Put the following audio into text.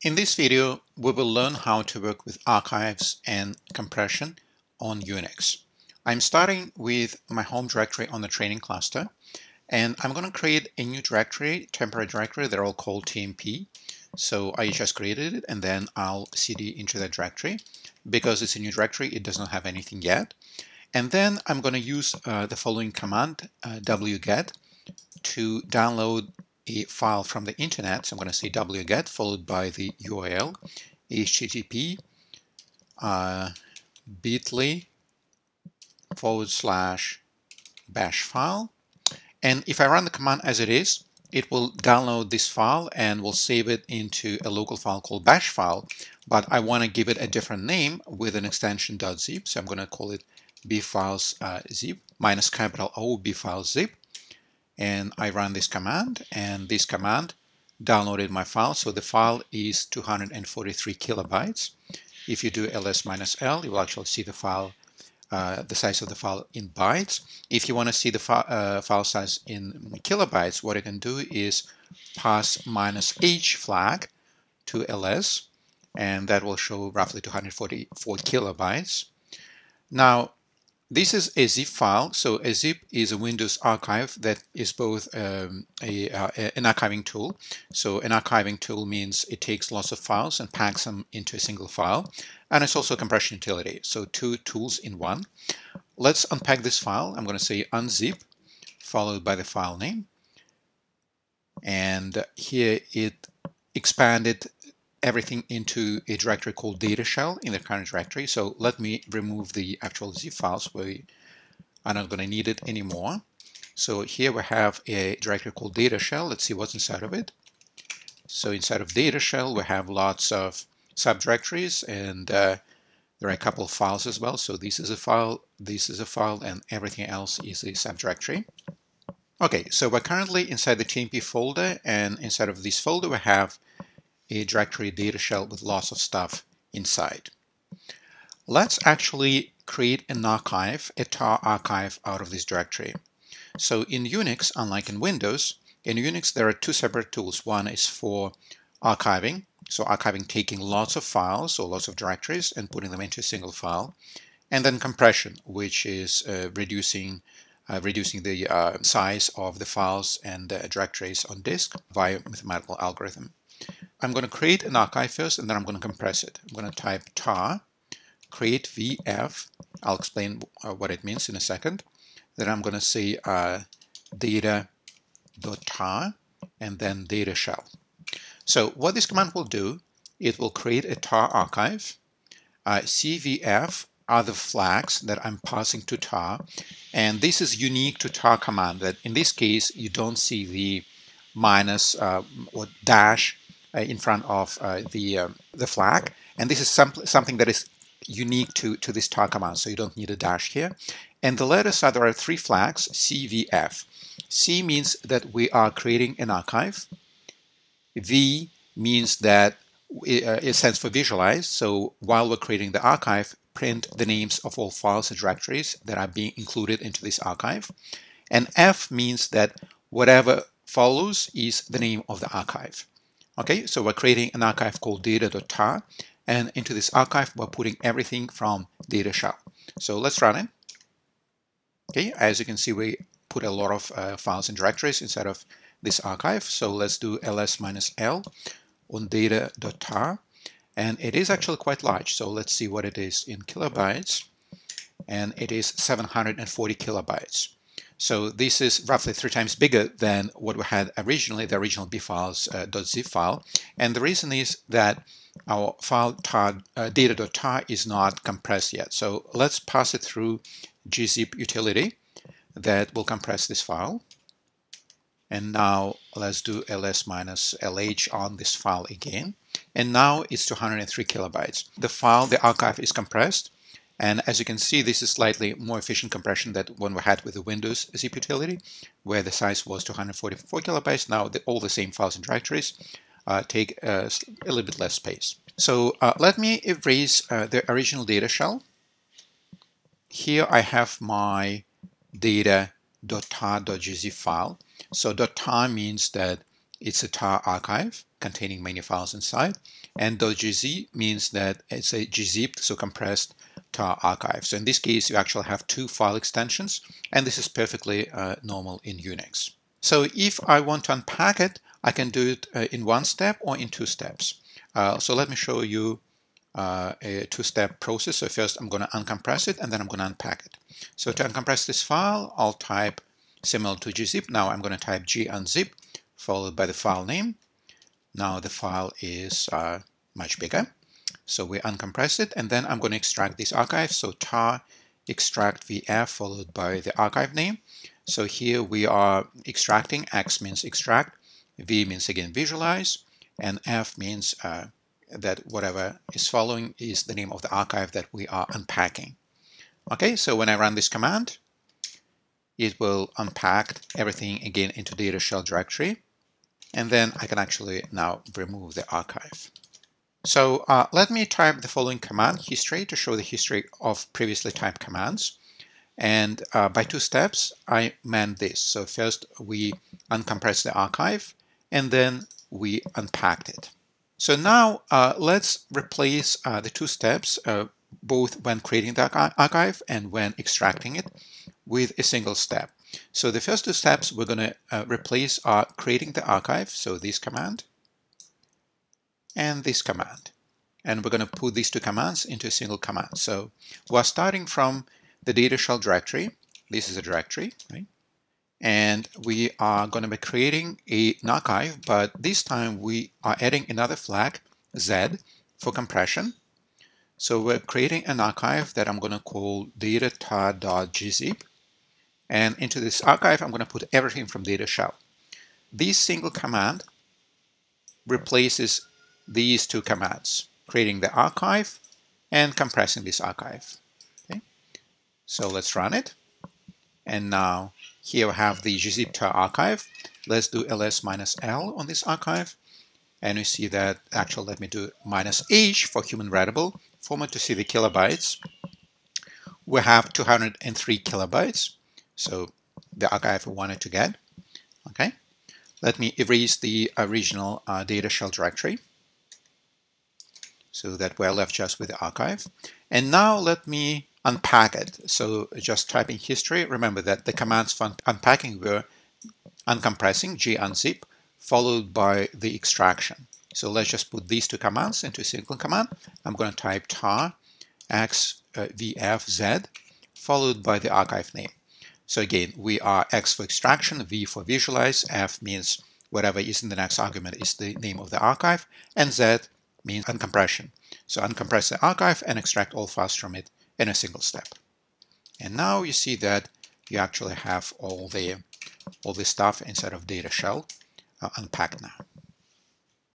In this video, we will learn how to work with archives and compression on Unix. I'm starting with my home directory on the training cluster, and I'm going to create a new directory, temporary directory. They're all called TMP. So I just created it, and then I'll cd into that directory. Because it's a new directory, it does not have anything yet. And then I'm going to use uh, the following command, uh, wget, to download a file from the internet. So I'm going to say wget followed by the URL http uh, bit.ly forward slash bash file. And if I run the command as it is, it will download this file and will save it into a local file called bash file. But I want to give it a different name with an extension .zip. So I'm going to call it bfiles uh, zip minus capital O bfiles zip and I run this command and this command downloaded my file. So the file is 243 kilobytes. If you do ls minus l, you will actually see the file, uh, the size of the file in bytes. If you want to see the fi uh, file size in kilobytes, what you can do is pass minus h flag to ls, and that will show roughly 244 kilobytes. Now, this is a zip file. So a zip is a Windows archive that is both um, a, uh, an archiving tool. So an archiving tool means it takes lots of files and packs them into a single file. And it's also a compression utility. So two tools in one. Let's unpack this file. I'm going to say unzip followed by the file name. And here it expanded everything into a directory called data shell in the current directory. So let me remove the actual zip files. We are not going to need it anymore. So here we have a directory called data shell. Let's see what's inside of it. So inside of data shell, we have lots of subdirectories and uh, there are a couple of files as well. So this is a file, this is a file, and everything else is a subdirectory. Okay, so we're currently inside the TMP folder, and inside of this folder we have a directory data shell with lots of stuff inside. Let's actually create an archive, a tar archive out of this directory. So in Unix, unlike in Windows, in Unix there are two separate tools. One is for archiving, so archiving taking lots of files or lots of directories and putting them into a single file. And then compression, which is uh, reducing uh, reducing the uh, size of the files and directories on disk via mathematical algorithm. I'm going to create an archive first and then I'm going to compress it. I'm going to type tar create vf. I'll explain uh, what it means in a second. Then I'm going to say uh, data.tar and then data shell. So what this command will do, it will create a tar archive. Uh, cvf are the flags that I'm passing to tar. And this is unique to tar command that in this case, you don't see the minus uh, or dash in front of uh, the um, the flag. And this is some, something that is unique to, to this tar command, so you don't need a dash here. And the letters are, there are three flags, CVF. C means that we are creating an archive. V means that uh, it stands for visualize. So while we're creating the archive, print the names of all files and directories that are being included into this archive. And F means that whatever follows is the name of the archive. Okay, so we're creating an archive called data.tar, and into this archive, we're putting everything from data shell. So let's run it. Okay, as you can see, we put a lot of uh, files and directories inside of this archive. So let's do ls minus l on data.tar, and it is actually quite large. So let's see what it is in kilobytes, and it is 740 kilobytes. So this is roughly three times bigger than what we had originally, the original bfiles.zip uh, file. And the reason is that our file tar, uh, data.tar is not compressed yet. So let's pass it through gzip utility that will compress this file. And now let's do ls minus lh on this file again. And now it's 203 kilobytes. The file, the archive is compressed. And as you can see, this is slightly more efficient compression than one we had with the Windows zip utility, where the size was 244 kilobytes. Now the, all the same files and directories uh, take uh, a little bit less space. So uh, let me erase uh, the original data shell. Here I have my data.tar.gz file. So .tar means that it's a tar archive containing many files inside. And .gz means that it's a gzipped, so compressed tar archive. So in this case, you actually have two file extensions, and this is perfectly uh, normal in Unix. So if I want to unpack it, I can do it uh, in one step or in two steps. Uh, so let me show you uh, a two-step process. So first I'm going to uncompress it and then I'm going to unpack it. So to uncompress this file, I'll type similar to gzip. Now I'm going to type gunzip followed by the file name. Now the file is uh, much bigger. So we uncompress it and then I'm going to extract this archive. So tar extract vf followed by the archive name. So here we are extracting, x means extract, v means again visualize, and f means uh, that whatever is following is the name of the archive that we are unpacking. Okay, so when I run this command, it will unpack everything again into data shell directory. And then I can actually now remove the archive. So uh, let me type the following command history to show the history of previously typed commands. And uh, by two steps, I meant this. So first we uncompress the archive and then we unpacked it. So now uh, let's replace uh, the two steps, uh, both when creating the archive and when extracting it, with a single step. So the first two steps we're going to uh, replace are creating the archive, so this command, and this command. And we're going to put these two commands into a single command. So we're starting from the data shell directory. This is a directory, right? and we are going to be creating a, archive, but this time we are adding another flag, Z, for compression. So we're creating an archive that I'm going to call data.tar.gzip. And into this archive, I'm going to put everything from data shell. This single command replaces these two commands, creating the archive and compressing this archive. Okay? So let's run it. And now here we have the gzip archive. Let's do ls minus l on this archive. And we see that, actually, let me do minus h for human readable format to see the kilobytes. We have 203 kilobytes. So the archive we wanted to get. Okay. Let me erase the original uh, data shell directory so that we're left just with the archive. And now let me unpack it. So just typing history, remember that the commands for unpacking were uncompressing, gunzip, followed by the extraction. So let's just put these two commands into a single command. I'm going to type tar x uh, vf followed by the archive name. So again, we are x for extraction, v for visualize, f means whatever is in the next argument is the name of the archive, and z means uncompression. So uncompress the archive and extract all files from it in a single step. And now you see that you actually have all the all the stuff inside of data shell uh, unpacked now.